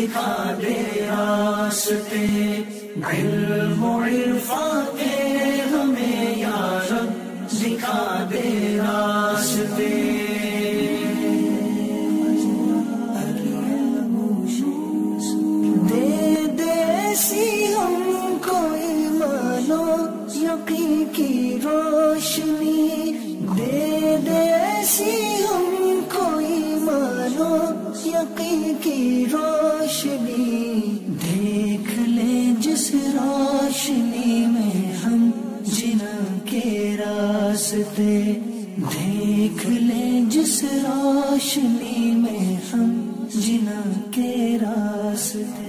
सिखा दे रास्ते इरफा के हमें यारब सिखा दे रास्ते दे देसी हमको ईमानो यकीन की रोशनी दे देसी हमको ईमानो यकीन की रोशनी इस रोशनी में हम जिना के रास्ते देख ले जिस रोशनी में हम जिना के रास्ते